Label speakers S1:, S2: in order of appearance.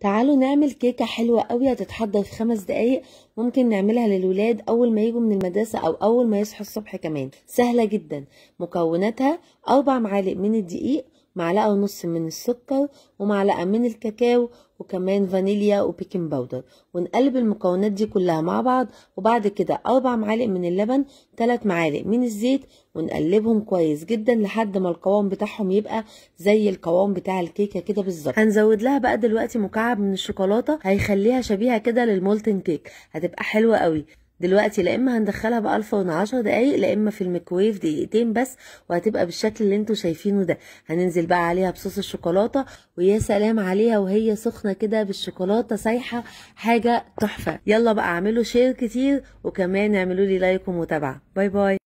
S1: تعالوا نعمل كيكة حلوة قوي هتتحضر في خمس دقايق ممكن نعملها للولاد أول ما يجوا من المدرسة أو أول ما يصحوا الصبح كمان. سهلة جدا. مكوناتها أربع معالق من الدقيق معلقة ونص من السكر ومعلقة من الكاكاو وكمان فانيليا وبيكنج باودر. ونقلب المكونات دي كلها مع بعض وبعد كده أربع معالق من اللبن ثلاث معالق من الزيت ونقلبهم كويس جدا لحد ما القوام بتاعهم يبقى زي القوام بتاع الكيكة كده بالظبط. هنزود لها بقى دلوقتي مكعب من الشوكولاتة هيخليها شبيهة كده لل molten cake هتبقى حلوة قوي. دلوقتي لا إما هندخلها بقى الفرن عشر دقايق لا إما في الميكرويف دقيقتين بس وهتبقى بالشكل اللي أنتوا شايفينه ده. هننزل بقى عليها بصوص الشوكولاتة ويا سلام عليها وهي سخنة كده بالشوكولاتة سايحة حاجة تحفة. يلا بقى اعملوا share كتير وكمان اعملوا لي like ومتابعة. bye bye